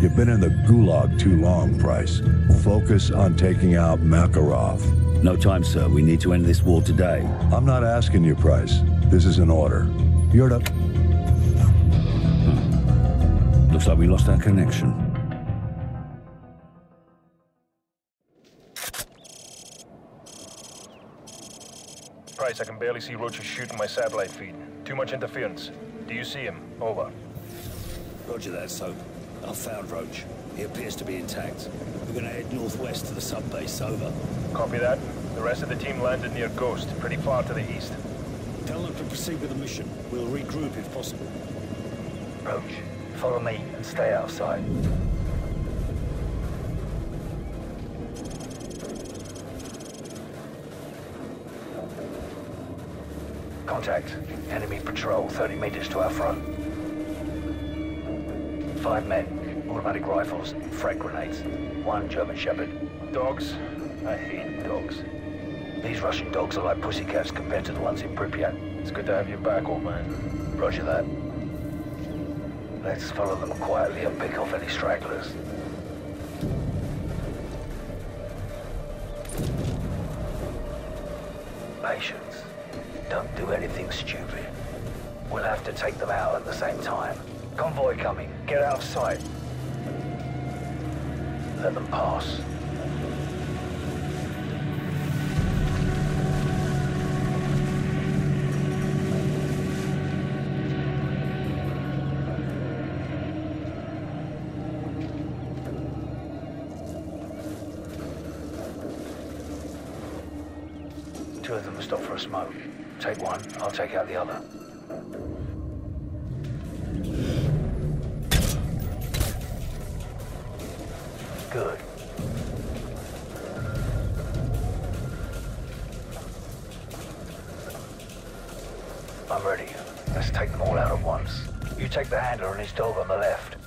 You've been in the gulag too long, Price. Focus on taking out Makarov. No time, sir. We need to end this war today. I'm not asking you, Price. This is an order. You're to... Hmm. Looks like we lost our connection. Price, I can barely see Roach shooting my satellite feed. Too much interference. Do you see him? Over. Roger that, Soap. I've found Roach. He appears to be intact. We're gonna head northwest to the sub-base. Over. Copy that. The rest of the team landed near Ghost, pretty far to the east. Tell them to proceed with the mission. We'll regroup if possible. Roach, follow me and stay outside. Contact. Enemy patrol 30 meters to our front. Five men, automatic rifles, frag grenades. One German Shepherd. Dogs? I hate dogs. These Russian dogs are like pussycats compared to the ones in Pripyat. It's good to have you back, old man. Roger that. Let's follow them quietly and pick off any stragglers. Patience. Don't do anything stupid. We'll have to take them out at the same time. Convoy coming. Get out of sight. Let them pass. Two of them stop for a smoke. Take one, I'll take out the other. I'm ready. Let's take them all out at once. You take the handler and his dog on the left.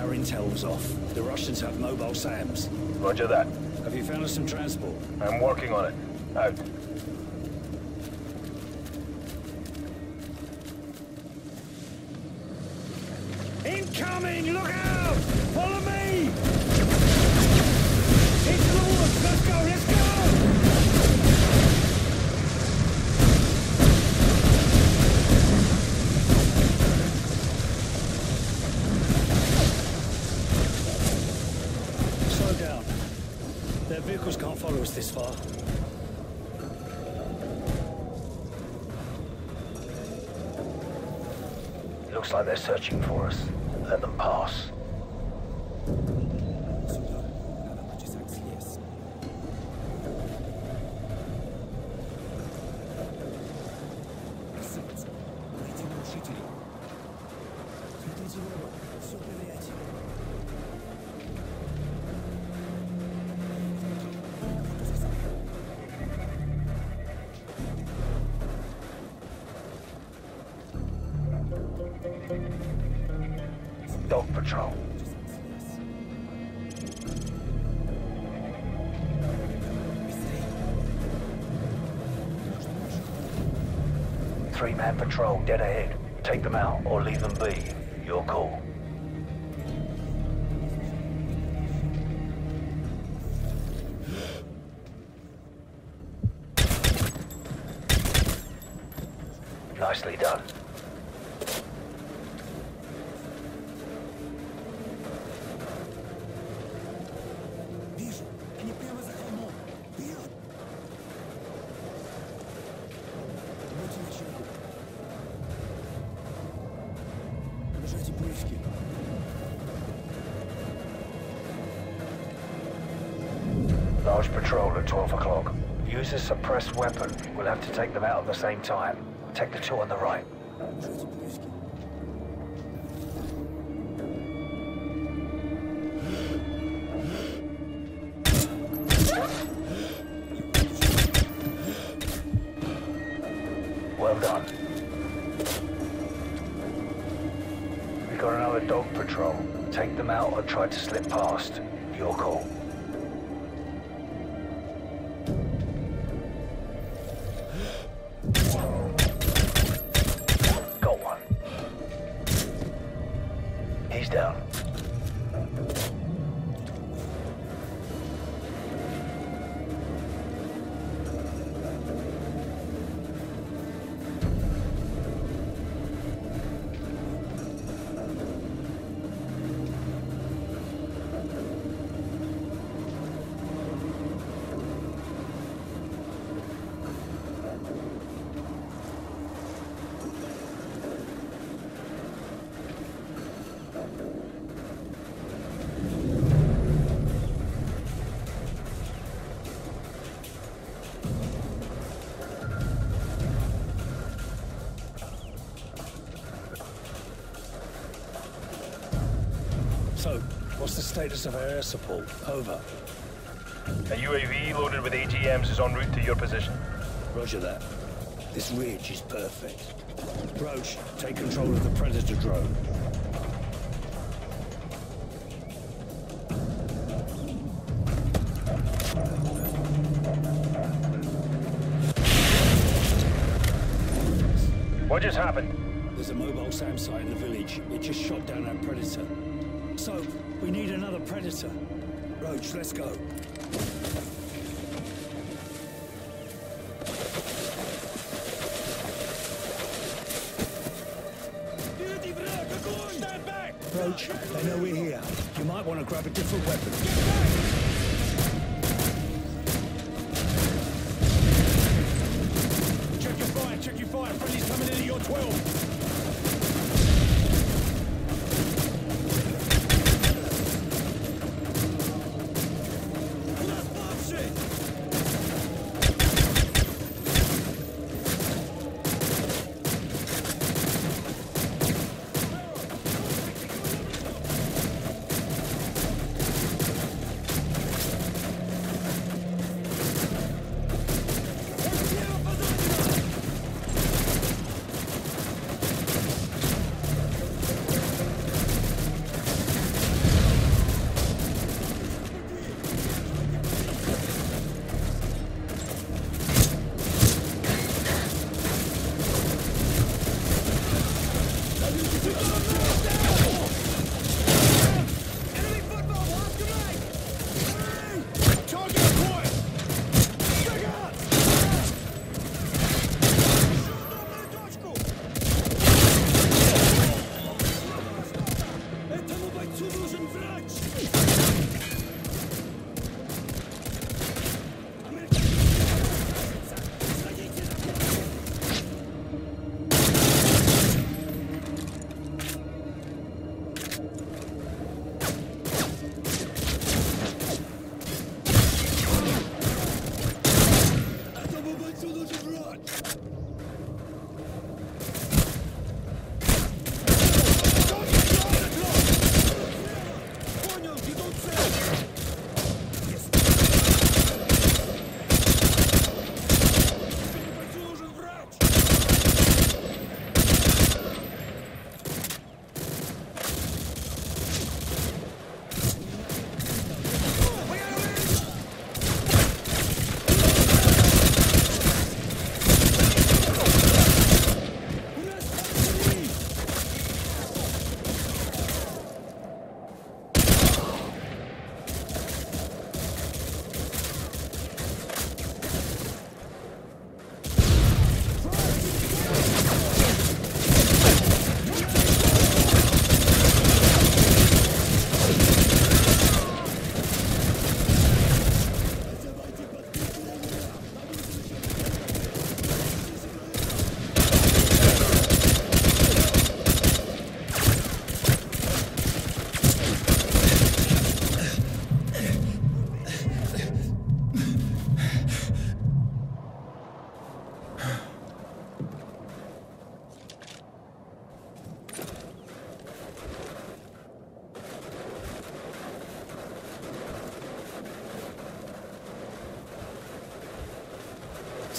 So, intel was off. The Russians have mobile SAMs. Roger that. Have you found us some transport? I'm working on it. Out. Incoming! Look out! Follow me! It's the woods! Let's go! Let's go! Searching for us. Patrol. Three-man patrol dead ahead. Take them out or leave them be. Your call. Large patrol at 12 o'clock. Use a suppressed weapon. We'll have to take them out at the same time. Take the two on the right. Status of our air support? Over. A UAV loaded with AGMs is en route to your position. Roger that. This ridge is perfect. Roach, take control of the Predator drone. What just happened? There's a mobile SAM site in the village. It just shot down our Predator. So, we need another Predator. Roach, let's go. Roach, they know we're here. You might want to grab a different weapon.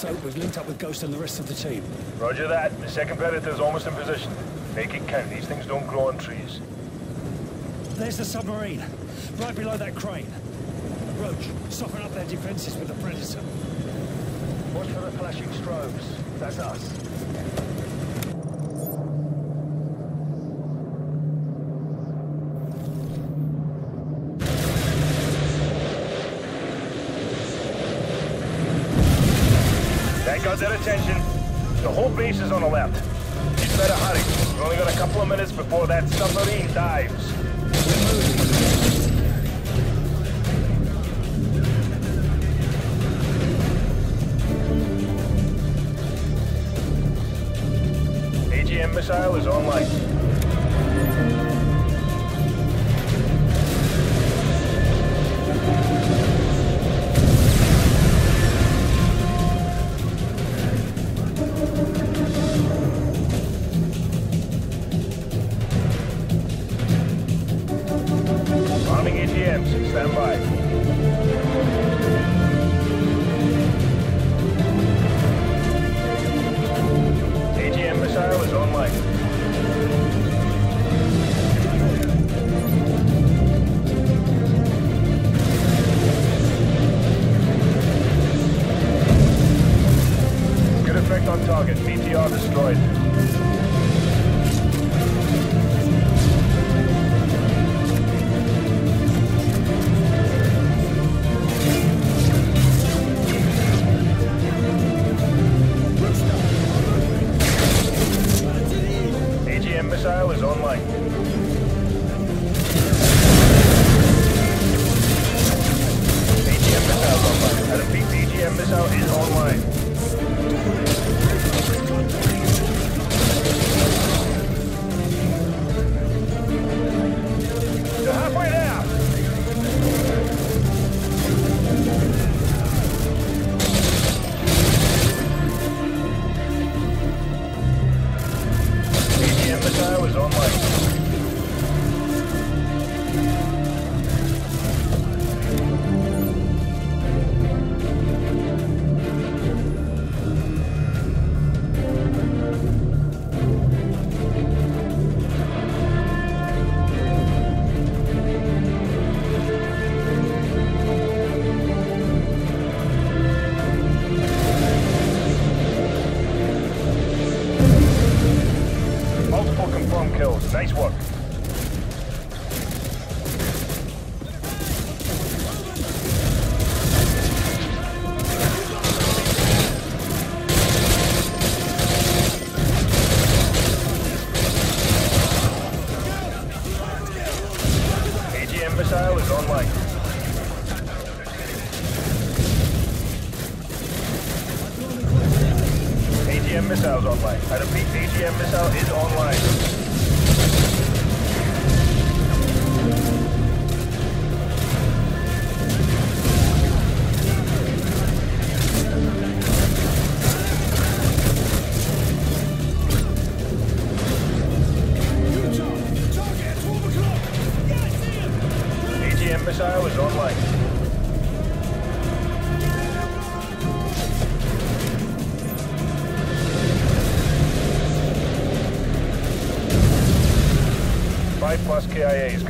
So, we've linked up with Ghost and the rest of the team. Roger that. The second Predator's almost in position. Make it count. These things don't grow on trees. There's the submarine, right below that crane. Roach, soften up their defenses with the Predator. Watch for the flashing strobes. That's us. Attention. The whole base is on the left. You'd better hurry. We've only got a couple of minutes before that submarine dives. AGM missile is online. Arming AGMs. Stand by.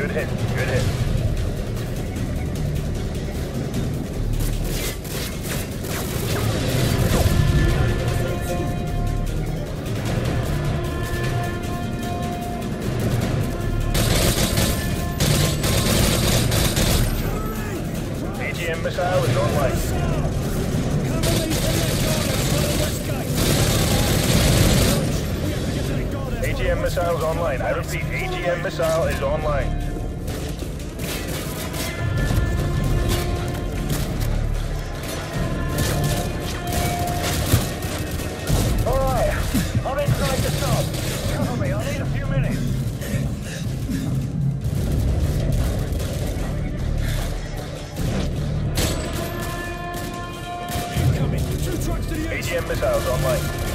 Good hit. Good hit. Missile is online. AGM missile is online. I repeat, AGM missile is online. Missiles online.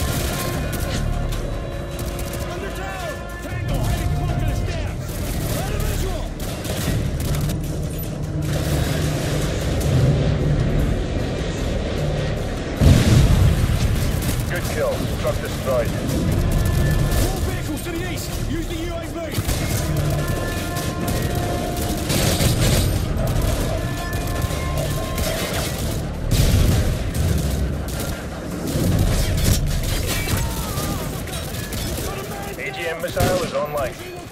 Missile is online.